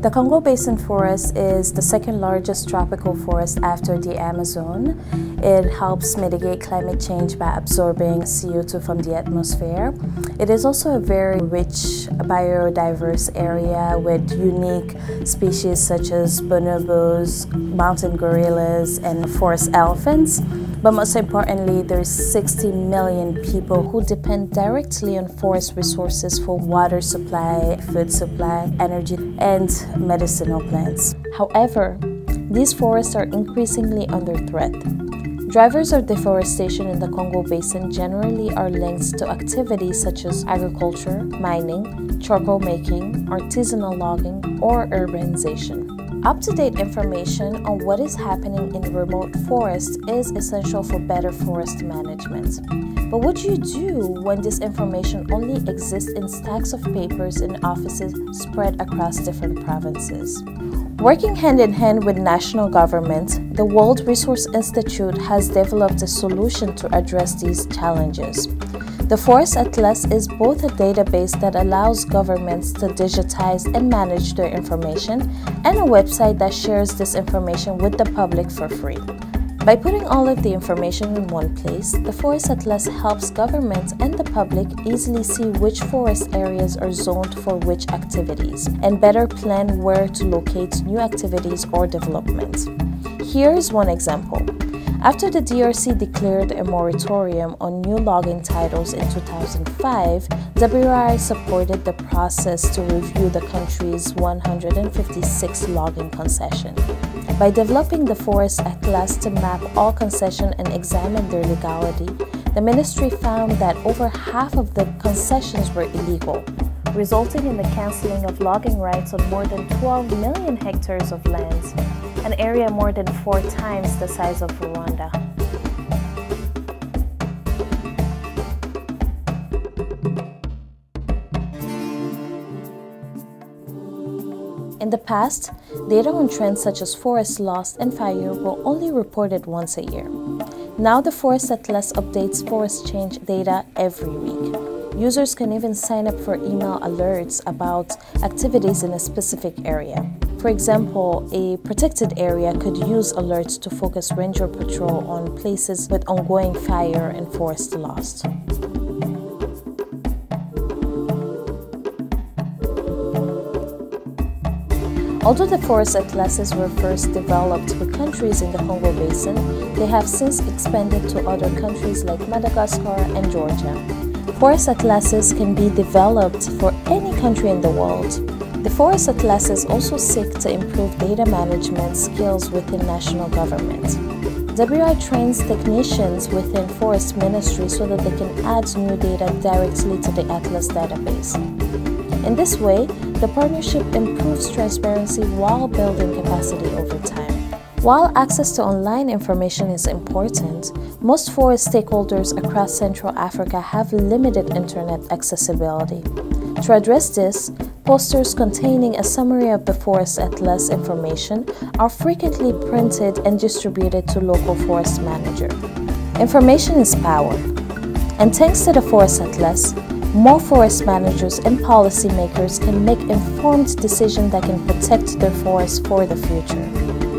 The Congo Basin Forest is the second largest tropical forest after the Amazon. It helps mitigate climate change by absorbing CO2 from the atmosphere. It is also a very rich biodiverse area with unique species such as bonobos, mountain gorillas, and forest elephants. But most importantly, there's 60 million people who depend directly on forest resources for water supply, food supply, energy, and medicinal plants. However, these forests are increasingly under threat. Drivers of deforestation in the Congo Basin generally are linked to activities such as agriculture, mining, charcoal making, artisanal logging, or urbanization. Up-to-date information on what is happening in the remote forests is essential for better forest management. But what do you do when this information only exists in stacks of papers in offices spread across different provinces? Working hand in hand with national governments, the World Resource Institute has developed a solution to address these challenges. The Forest Atlas is both a database that allows governments to digitize and manage their information and a website that shares this information with the public for free. By putting all of the information in one place, the Forest Atlas helps governments and the public easily see which forest areas are zoned for which activities and better plan where to locate new activities or developments. Here is one example. After the DRC declared a moratorium on new logging titles in 2005, WRI supported the process to review the country's 156 logging concessions. By developing the Forest Atlas to map all concessions and examine their legality, the ministry found that over half of the concessions were illegal, resulting in the canceling of logging rights on more than 12 million hectares of lands, an area more than four times the size of Rwanda. In the past, data on trends such as forest loss and fire were only reported once a year. Now the Forest Atlas updates forest change data every week. Users can even sign up for email alerts about activities in a specific area. For example, a protected area could use alerts to focus ranger patrol on places with ongoing fire and forest loss. Although the forest atlases were first developed for countries in the Congo Basin, they have since expanded to other countries like Madagascar and Georgia. Forest atlases can be developed for any country in the world. The forest atlases also seek to improve data management skills within national government. WRI trains technicians within Forest Ministry so that they can add new data directly to the Atlas database. In this way, the partnership improves transparency while building capacity over time. While access to online information is important, most forest stakeholders across Central Africa have limited internet accessibility. To address this, posters containing a summary of the Forest Atlas information are frequently printed and distributed to local forest managers. Information is power, and thanks to the Forest Atlas, more forest managers and policymakers can make informed decisions that can protect their forests for the future.